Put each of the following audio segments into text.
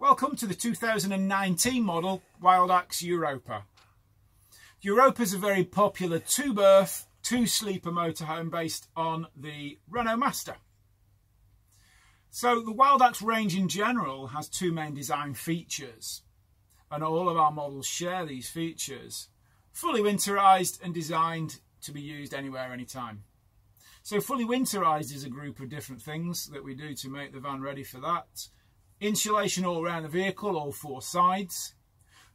Welcome to the 2019 model WildAx Europa. Europa is a very popular two-berth, two-sleeper motorhome based on the Renault Master. So the WildAx range in general has two main design features and all of our models share these features. Fully winterized and designed to be used anywhere, anytime. So fully winterized is a group of different things that we do to make the van ready for that. Insulation all around the vehicle, all four sides.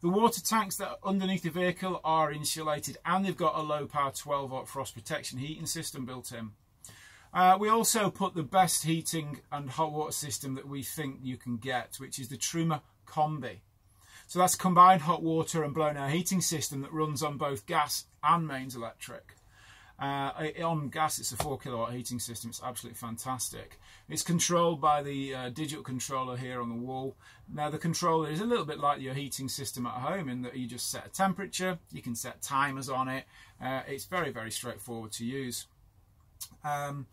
The water tanks that are underneath the vehicle are insulated and they've got a low power 12 volt frost protection heating system built in. Uh, we also put the best heating and hot water system that we think you can get, which is the Truma Combi. So that's combined hot water and blown air heating system that runs on both gas and mains electric. Uh, on gas, it's a 4 kilowatt heating system. It's absolutely fantastic. It's controlled by the uh, digital controller here on the wall. Now, the controller is a little bit like your heating system at home in that you just set a temperature, you can set timers on it. Uh, it's very, very straightforward to use. Um,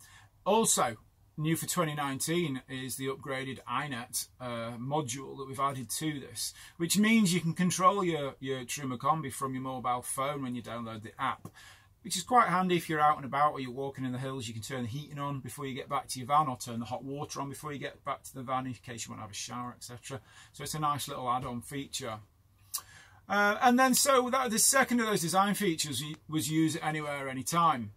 also, new for 2019 is the upgraded iNet uh, module that we've added to this, which means you can control your, your Truma Combi from your mobile phone when you download the app which is quite handy if you're out and about or you're walking in the hills. You can turn the heating on before you get back to your van or turn the hot water on before you get back to the van in case you want to have a shower, etc. So it's a nice little add-on feature. Uh, and then so that the second of those design features was use it anywhere, anytime.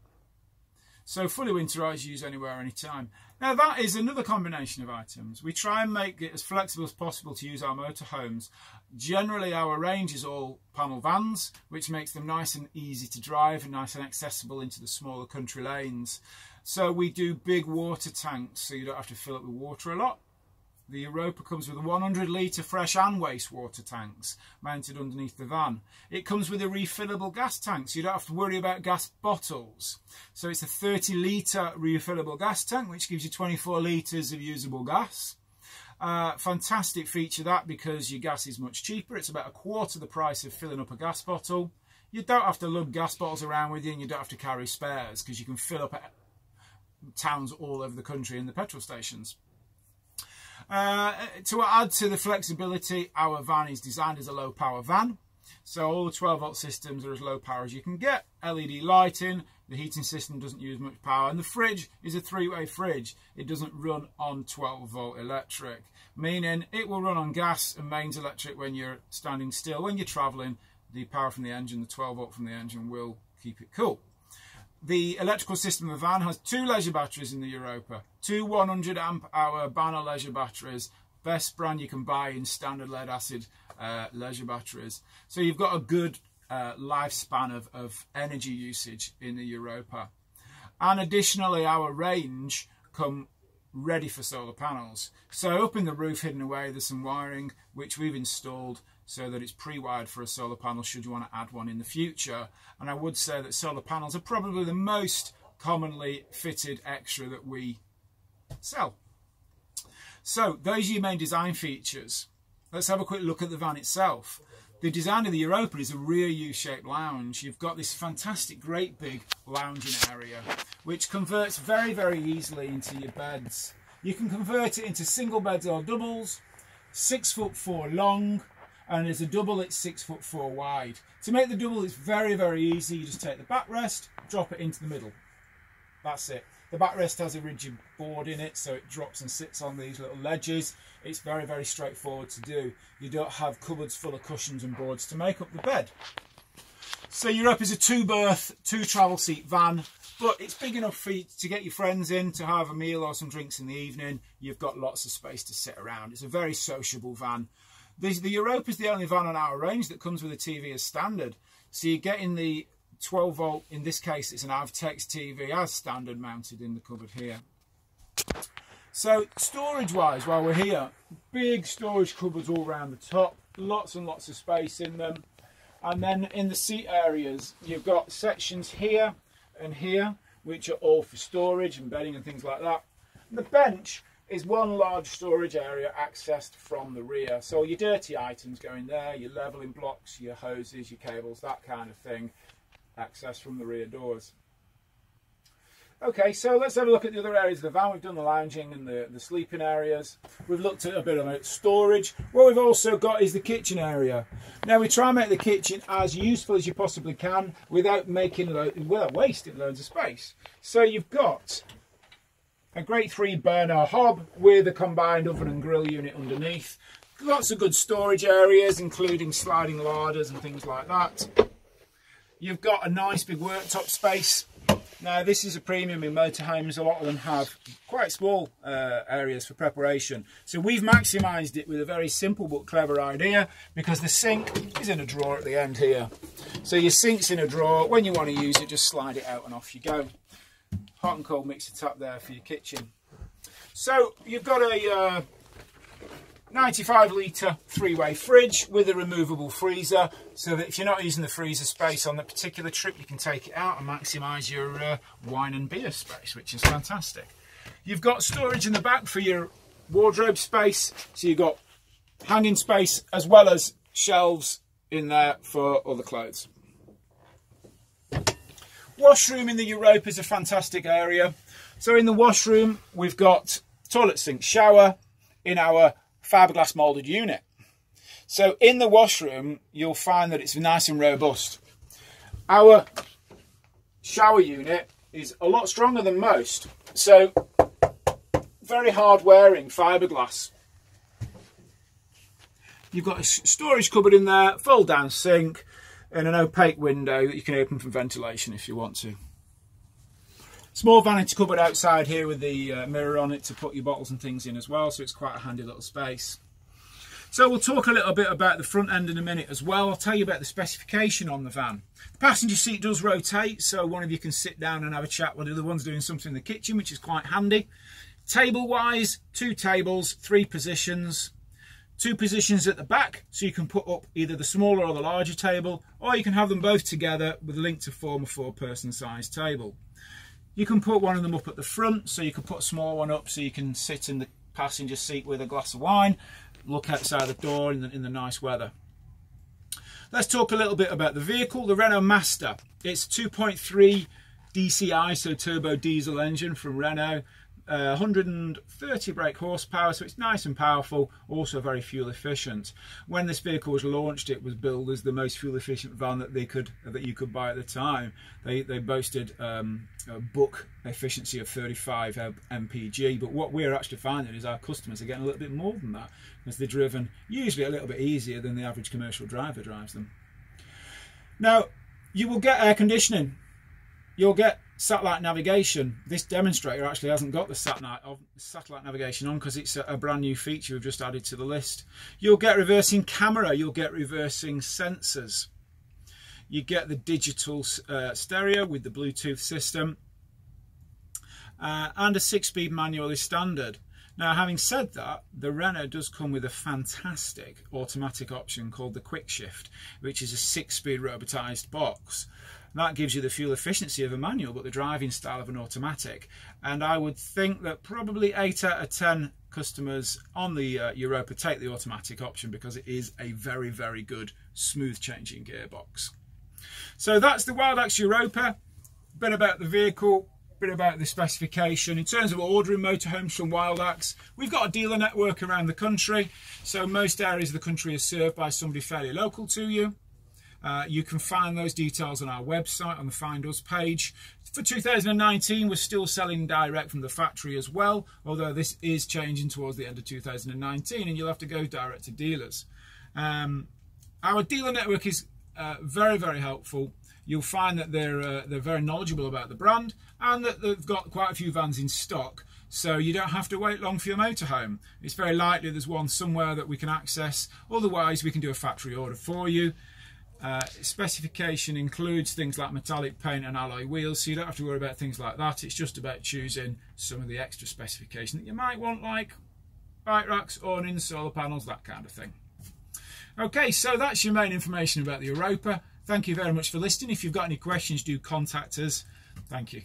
So fully winterized, use anywhere, anytime. Now that is another combination of items. We try and make it as flexible as possible to use our motorhomes. Generally our range is all panel vans, which makes them nice and easy to drive and nice and accessible into the smaller country lanes. So we do big water tanks so you don't have to fill up with water a lot. The Europa comes with 100 litre fresh and wastewater tanks mounted underneath the van. It comes with a refillable gas tank so you don't have to worry about gas bottles. So it's a 30 litre refillable gas tank which gives you 24 litres of usable gas. Uh, fantastic feature that because your gas is much cheaper. It's about a quarter the price of filling up a gas bottle. You don't have to lug gas bottles around with you and you don't have to carry spares because you can fill up at towns all over the country in the petrol stations. Uh, to add to the flexibility, our van is designed as a low power van. So all the 12 volt systems are as low power as you can get. LED lighting, the heating system doesn't use much power. And the fridge is a three-way fridge. It doesn't run on 12 volt electric, meaning it will run on gas and mains electric when you're standing still. When you're traveling, the power from the engine, the 12 volt from the engine will keep it cool. The electrical system of the van has two leisure batteries in the Europa, two 100 amp hour Banner leisure batteries, best brand you can buy in standard lead acid uh, leisure batteries. So you've got a good uh, lifespan of, of energy usage in the Europa. And additionally, our range come ready for solar panels. So up in the roof hidden away there's some wiring which we've installed so that it's pre-wired for a solar panel should you want to add one in the future. And I would say that solar panels are probably the most commonly fitted extra that we sell. So those are your main design features. Let's have a quick look at the van itself. The design of the Europa is a rear U-shaped lounge. You've got this fantastic, great big lounging area, which converts very, very easily into your beds. You can convert it into single beds or doubles, six foot four long, and it's a double it's six foot four wide. To make the double it's very very easy, you just take the backrest, drop it into the middle. That's it. The backrest has a rigid board in it so it drops and sits on these little ledges. It's very very straightforward to do. You don't have cupboards full of cushions and boards to make up the bed. So Europa is a two berth, two travel seat van but it's big enough for you to get your friends in to have a meal or some drinks in the evening. You've got lots of space to sit around. It's a very sociable van. The, the Europa is the only van on our range that comes with a TV as standard. So you're getting the 12 volt, in this case it's an Avtex TV as standard mounted in the cupboard here. So storage wise, while we're here, big storage cupboards all around the top, lots and lots of space in them. And then in the seat areas, you've got sections here and here, which are all for storage and bedding and things like that. The bench is one large storage area accessed from the rear. So your dirty items go in there, your leveling blocks, your hoses, your cables, that kind of thing, accessed from the rear doors. Okay, so let's have a look at the other areas of the van. We've done the lounging and the, the sleeping areas. We've looked at a bit about storage. What we've also got is the kitchen area. Now we try and make the kitchen as useful as you possibly can without making without wasting loads of space. So you've got a great three burner hob with a combined oven and grill unit underneath. Lots of good storage areas, including sliding larders and things like that. You've got a nice big worktop space now this is a premium in motorhomes, a lot of them have quite small uh, areas for preparation. So we've maximised it with a very simple but clever idea because the sink is in a drawer at the end here. So your sink's in a drawer, when you want to use it just slide it out and off you go. Hot and cold mixer tap there for your kitchen. So you've got a uh, 95 litre three-way fridge with a removable freezer so that if you're not using the freezer space on that particular trip you can take it out and maximise your uh, wine and beer space which is fantastic. You've got storage in the back for your wardrobe space so you've got hanging space as well as shelves in there for other clothes. Washroom in the Europa is a fantastic area. So in the washroom we've got toilet sink shower in our fiberglass molded unit. So in the washroom, you'll find that it's nice and robust. Our shower unit is a lot stronger than most. So very hard wearing fiberglass. You've got a storage cupboard in there, fold down sink, and an opaque window that you can open for ventilation if you want to. Small vanity cupboard outside here with the uh, mirror on it to put your bottles and things in as well, so it's quite a handy little space. So we'll talk a little bit about the front end in a minute as well. I'll tell you about the specification on the van. The passenger seat does rotate, so one of you can sit down and have a chat while the other one's doing something in the kitchen, which is quite handy. Table-wise, two tables, three positions. Two positions at the back, so you can put up either the smaller or the larger table, or you can have them both together with a link to form a four-person size table. You can put one of them up at the front, so you can put a small one up so you can sit in the passenger seat with a glass of wine, look outside the door in the, in the nice weather. Let's talk a little bit about the vehicle, the Renault Master. It's 2.3 DCI, so turbo diesel engine from Renault. Uh, 130 brake horsepower, so it's nice and powerful, also very fuel efficient. When this vehicle was launched, it was billed as the most fuel efficient van that they could that you could buy at the time. They they boasted um, a book efficiency of 35 mpg, but what we're actually finding is our customers are getting a little bit more than that, as they're driven usually a little bit easier than the average commercial driver drives them. Now, you will get air conditioning. You'll get satellite navigation. This demonstrator actually hasn't got the satellite, satellite navigation on because it's a, a, brand new feature we've just added to the list. You'll get reversing camera, you'll get reversing sensors. You get the digital uh, stereo with the Bluetooth system. Uh, and a six-speed manual is standard. Now, having said that, the Renault does come with a fantastic automatic option called the Quick Shift, which is a six-speed robotised box. That gives you the fuel efficiency of a manual, but the driving style of an automatic. And I would think that probably 8 out of 10 customers on the uh, Europa take the automatic option because it is a very, very good smooth changing gearbox. So that's the Wildax Europa. Bit about the vehicle, bit about the specification. In terms of ordering motorhomes from Wildax, we've got a dealer network around the country. So most areas of the country are served by somebody fairly local to you. Uh, you can find those details on our website on the Find Us page. For 2019, we're still selling direct from the factory as well, although this is changing towards the end of 2019 and you'll have to go direct to dealers. Um, our dealer network is uh, very, very helpful. You'll find that they're, uh, they're very knowledgeable about the brand and that they've got quite a few vans in stock so you don't have to wait long for your motorhome. It's very likely there's one somewhere that we can access, otherwise we can do a factory order for you. Uh, specification includes things like metallic paint and alloy wheels, so you don't have to worry about things like that. It's just about choosing some of the extra specification that you might want, like bike racks, awnings, solar panels, that kind of thing. Okay, so that's your main information about the Europa. Thank you very much for listening. If you've got any questions, do contact us. Thank you.